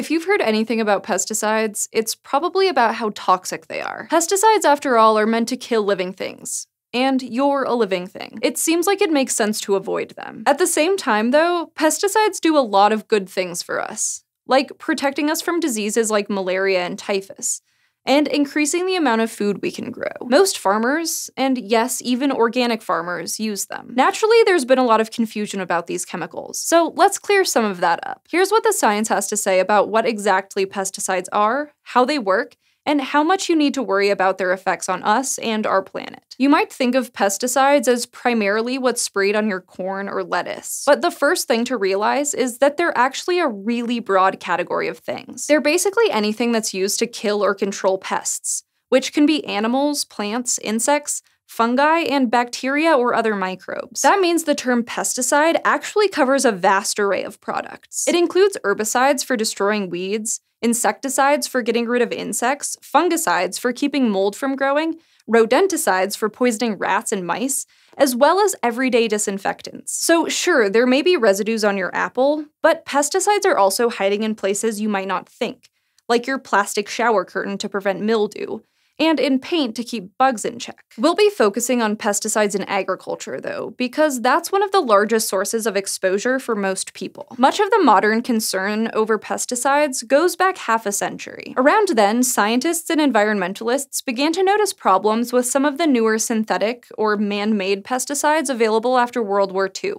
If you've heard anything about pesticides, it's probably about how toxic they are. Pesticides, after all, are meant to kill living things. And you're a living thing. It seems like it makes sense to avoid them. At the same time, though, pesticides do a lot of good things for us, like protecting us from diseases like malaria and typhus and increasing the amount of food we can grow. Most farmers, and yes, even organic farmers, use them. Naturally, there's been a lot of confusion about these chemicals, so let's clear some of that up. Here's what the science has to say about what exactly pesticides are, how they work, and how much you need to worry about their effects on us and our planet. You might think of pesticides as primarily what's sprayed on your corn or lettuce, but the first thing to realize is that they're actually a really broad category of things. They're basically anything that's used to kill or control pests, which can be animals, plants, insects, fungi, and bacteria or other microbes. That means the term pesticide actually covers a vast array of products. It includes herbicides for destroying weeds, insecticides for getting rid of insects, fungicides for keeping mold from growing, rodenticides for poisoning rats and mice, as well as everyday disinfectants. So, sure, there may be residues on your apple, but pesticides are also hiding in places you might not think, like your plastic shower curtain to prevent mildew, and in paint to keep bugs in check. We'll be focusing on pesticides in agriculture, though, because that's one of the largest sources of exposure for most people. Much of the modern concern over pesticides goes back half a century. Around then, scientists and environmentalists began to notice problems with some of the newer synthetic or man made pesticides available after World War II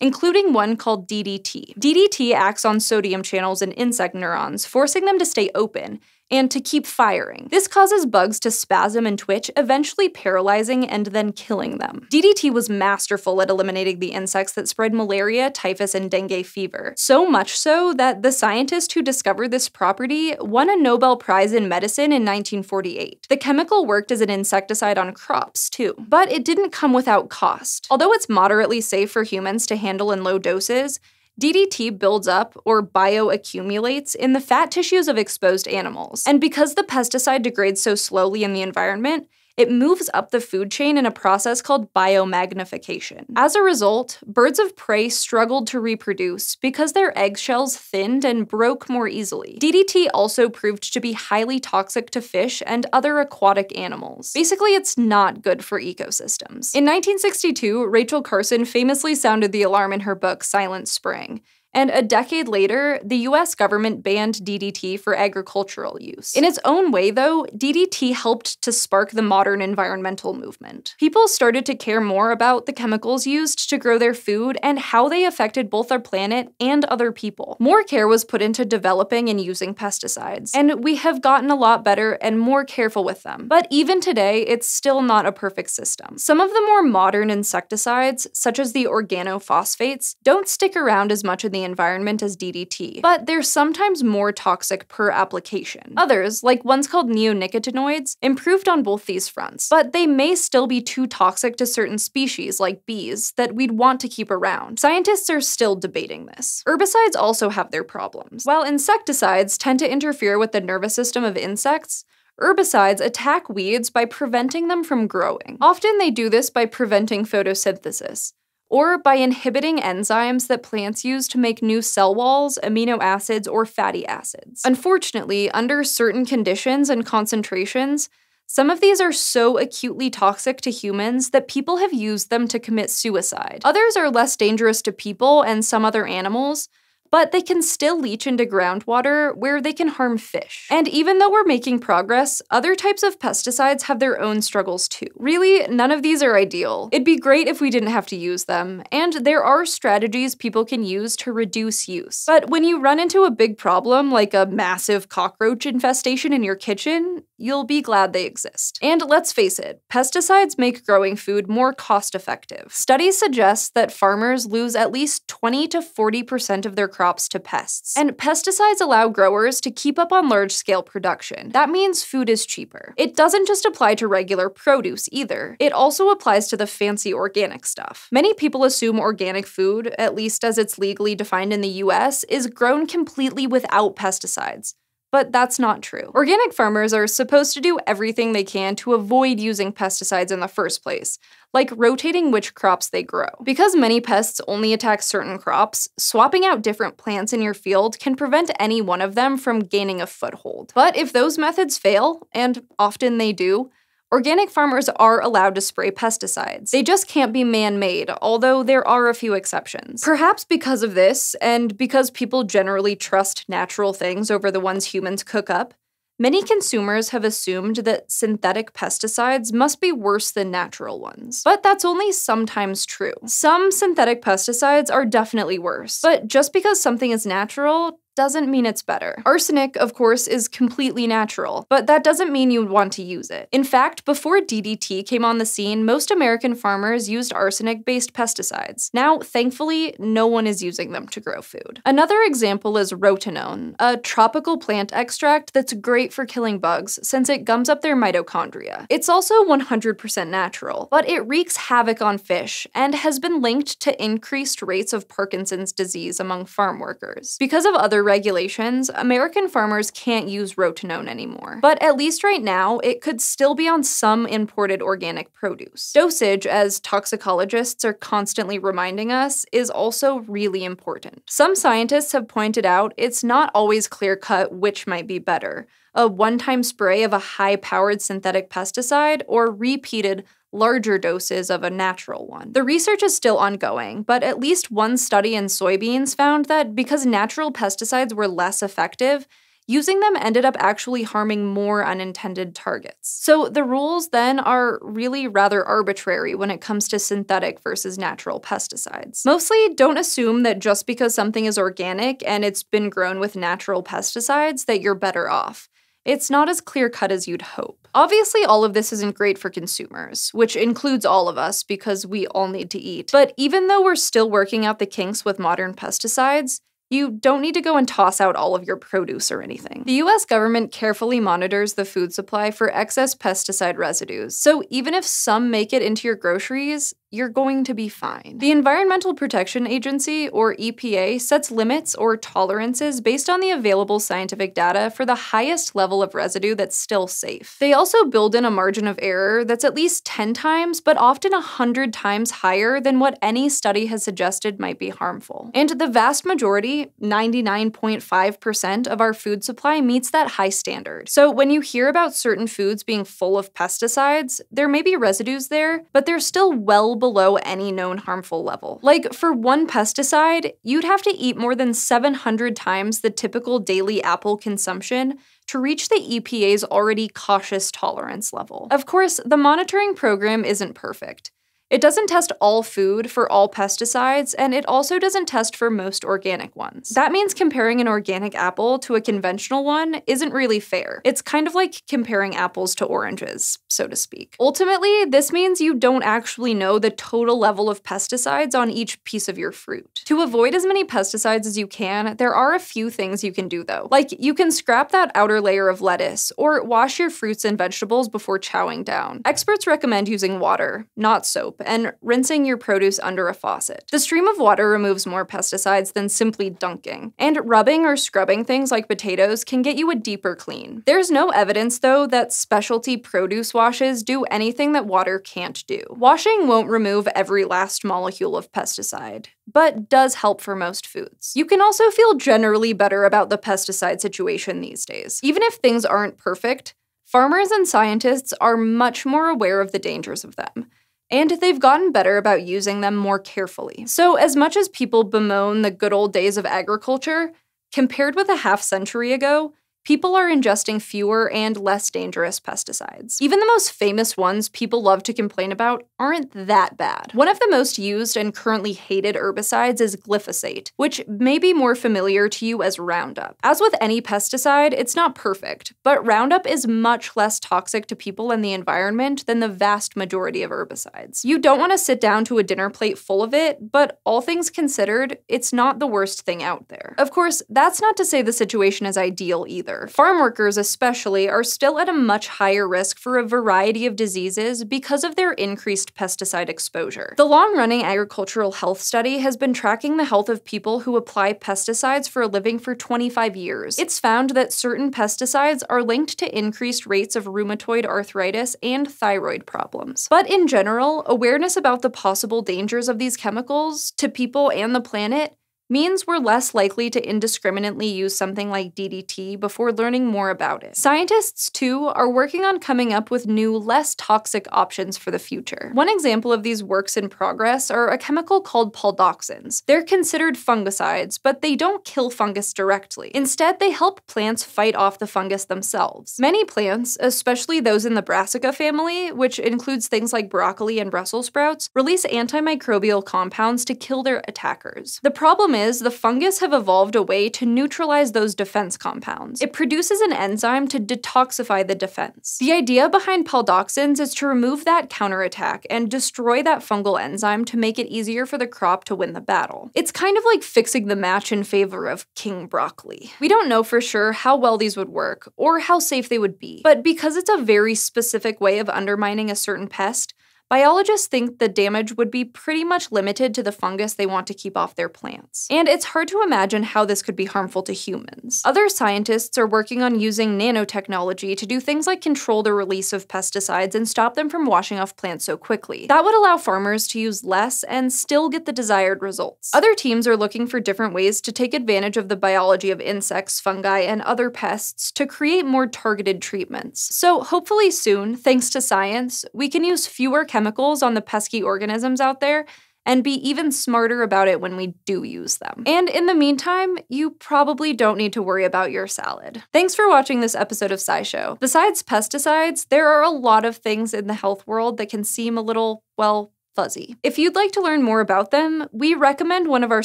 including one called DDT. DDT acts on sodium channels in insect neurons, forcing them to stay open, and to keep firing. This causes bugs to spasm and twitch, eventually paralyzing and then killing them. DDT was masterful at eliminating the insects that spread malaria, typhus, and dengue fever. So much so that the scientist who discovered this property won a Nobel Prize in Medicine in 1948. The chemical worked as an insecticide on crops, too. But it didn't come without cost. Although it's moderately safe for humans to handle in low doses, DDT builds up or bioaccumulates in the fat tissues of exposed animals. And because the pesticide degrades so slowly in the environment, it moves up the food chain in a process called biomagnification. As a result, birds of prey struggled to reproduce because their eggshells thinned and broke more easily. DDT also proved to be highly toxic to fish and other aquatic animals. Basically, it's not good for ecosystems. In 1962, Rachel Carson famously sounded the alarm in her book Silent Spring and a decade later, the US government banned DDT for agricultural use. In its own way, though, DDT helped to spark the modern environmental movement. People started to care more about the chemicals used to grow their food and how they affected both our planet and other people. More care was put into developing and using pesticides, and we have gotten a lot better and more careful with them. But even today, it's still not a perfect system. Some of the more modern insecticides, such as the organophosphates, don't stick around as much in the environment as DDT, but they're sometimes more toxic per application. Others, like ones called neonicotinoids, improved on both these fronts, but they may still be too toxic to certain species, like bees, that we'd want to keep around. Scientists are still debating this. Herbicides also have their problems. While insecticides tend to interfere with the nervous system of insects, Herbicides attack weeds by preventing them from growing. Often they do this by preventing photosynthesis, or by inhibiting enzymes that plants use to make new cell walls, amino acids, or fatty acids. Unfortunately, under certain conditions and concentrations, some of these are so acutely toxic to humans that people have used them to commit suicide. Others are less dangerous to people and some other animals, but they can still leach into groundwater where they can harm fish. And even though we're making progress, other types of pesticides have their own struggles too. Really, none of these are ideal. It'd be great if we didn't have to use them, and there are strategies people can use to reduce use. But when you run into a big problem like a massive cockroach infestation in your kitchen, you'll be glad they exist. And let's face it, pesticides make growing food more cost effective. Studies suggest that farmers lose at least 20 to 40% of their crops to pests. And pesticides allow growers to keep up on large scale production. That means food is cheaper. It doesn't just apply to regular produce either, it also applies to the fancy organic stuff. Many people assume organic food, at least as it's legally defined in the US, is grown completely without pesticides. But that's not true. Organic farmers are supposed to do everything they can to avoid using pesticides in the first place, like rotating which crops they grow. Because many pests only attack certain crops, swapping out different plants in your field can prevent any one of them from gaining a foothold. But if those methods fail, and often they do, Organic farmers are allowed to spray pesticides. They just can't be man made, although there are a few exceptions. Perhaps because of this, and because people generally trust natural things over the ones humans cook up, Many consumers have assumed that synthetic pesticides must be worse than natural ones. But that's only sometimes true. Some synthetic pesticides are definitely worse, but just because something is natural doesn't mean it's better. Arsenic, of course, is completely natural, but that doesn't mean you'd want to use it. In fact, before DDT came on the scene, most American farmers used arsenic based pesticides. Now, thankfully, no one is using them to grow food. Another example is rotenone, a tropical plant extract that's great for killing bugs since it gums up their mitochondria. It's also 100% natural, but it wreaks havoc on fish and has been linked to increased rates of Parkinson's disease among farm workers. Because of other regulations, American farmers can't use rotenone anymore. But at least right now, it could still be on some imported organic produce. Dosage, as toxicologists are constantly reminding us, is also really important. Some scientists have pointed out it's not always clear cut which might be better a one time spray of a high powered synthetic pesticide or repeated larger doses of a natural one. The research is still ongoing, but at least one study in soybeans found that because natural pesticides were less effective, using them ended up actually harming more unintended targets. So the rules then are really rather arbitrary when it comes to synthetic versus natural pesticides. Mostly don't assume that just because something is organic and it's been grown with natural pesticides that you're better off it's not as clear cut as you'd hope. Obviously, all of this isn't great for consumers, which includes all of us because we all need to eat. But even though we're still working out the kinks with modern pesticides, you don't need to go and toss out all of your produce or anything. The US government carefully monitors the food supply for excess pesticide residues, so even if some make it into your groceries, you're going to be fine. The Environmental Protection Agency, or EPA, sets limits or tolerances based on the available scientific data for the highest level of residue that's still safe. They also build in a margin of error that's at least 10 times, but often 100 times higher than what any study has suggested might be harmful. And the vast majority, 99.5% of our food supply meets that high standard. So when you hear about certain foods being full of pesticides, there may be residues there, but they're still well below any known harmful level. Like, for one pesticide, you'd have to eat more than 700 times the typical daily apple consumption to reach the EPA's already cautious tolerance level. Of course, the monitoring program isn't perfect. It doesn't test all food for all pesticides, and it also doesn't test for most organic ones. That means comparing an organic apple to a conventional one isn't really fair. It's kind of like comparing apples to oranges, so to speak. Ultimately, this means you don't actually know the total level of pesticides on each piece of your fruit. To avoid as many pesticides as you can, there are a few things you can do though. Like, you can scrap that outer layer of lettuce, or wash your fruits and vegetables before chowing down. Experts recommend using water, not soap and rinsing your produce under a faucet. The stream of water removes more pesticides than simply dunking, and rubbing or scrubbing things like potatoes can get you a deeper clean. There's no evidence, though, that specialty produce washes do anything that water can't do. Washing won't remove every last molecule of pesticide, but does help for most foods. You can also feel generally better about the pesticide situation these days. Even if things aren't perfect, farmers and scientists are much more aware of the dangers of them and they've gotten better about using them more carefully. So, as much as people bemoan the good old days of agriculture, compared with a half century ago, people are ingesting fewer and less dangerous pesticides. Even the most famous ones people love to complain about aren't that bad. One of the most used and currently hated herbicides is glyphosate, which may be more familiar to you as Roundup. As with any pesticide, it's not perfect, but Roundup is much less toxic to people and the environment than the vast majority of herbicides. You don't want to sit down to a dinner plate full of it, but all things considered, it's not the worst thing out there. Of course, that's not to say the situation is ideal either. Further. Farm workers, especially, are still at a much higher risk for a variety of diseases because of their increased pesticide exposure. The long running agricultural health study has been tracking the health of people who apply pesticides for a living for 25 years. It's found that certain pesticides are linked to increased rates of rheumatoid arthritis and thyroid problems. But in general, awareness about the possible dangers of these chemicals to people and the planet means we're less likely to indiscriminately use something like DDT before learning more about it. Scientists, too, are working on coming up with new, less toxic options for the future. One example of these works in progress are a chemical called paldoxins. They're considered fungicides, but they don't kill fungus directly. Instead, they help plants fight off the fungus themselves. Many plants, especially those in the Brassica family, which includes things like broccoli and Brussels sprouts, release antimicrobial compounds to kill their attackers. The problem is, the fungus have evolved a way to neutralize those defense compounds. It produces an enzyme to detoxify the defense. The idea behind paldoxins is to remove that counterattack and destroy that fungal enzyme to make it easier for the crop to win the battle. It's kind of like fixing the match in favor of king broccoli. We don't know for sure how well these would work or how safe they would be, but because it's a very specific way of undermining a certain pest, Biologists think the damage would be pretty much limited to the fungus they want to keep off their plants. And it's hard to imagine how this could be harmful to humans. Other scientists are working on using nanotechnology to do things like control the release of pesticides and stop them from washing off plants so quickly. That would allow farmers to use less and still get the desired results. Other teams are looking for different ways to take advantage of the biology of insects, fungi, and other pests to create more targeted treatments. So hopefully soon, thanks to science, we can use fewer chemicals chemicals on the pesky organisms out there and be even smarter about it when we do use them. And in the meantime, you probably don't need to worry about your salad. Thanks for watching this episode of SciShow. Besides pesticides, there are a lot of things in the health world that can seem a little, well, fuzzy. If you'd like to learn more about them, we recommend one of our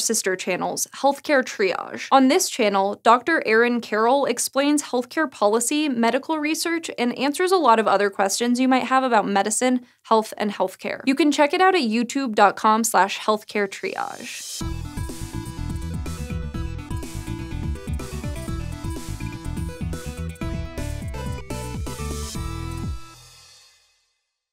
sister channels, Healthcare Triage. On this channel, Dr. Aaron Carroll explains healthcare policy, medical research, and answers a lot of other questions you might have about medicine, health, and healthcare. You can check it out at youtube.com slash healthcaretriage.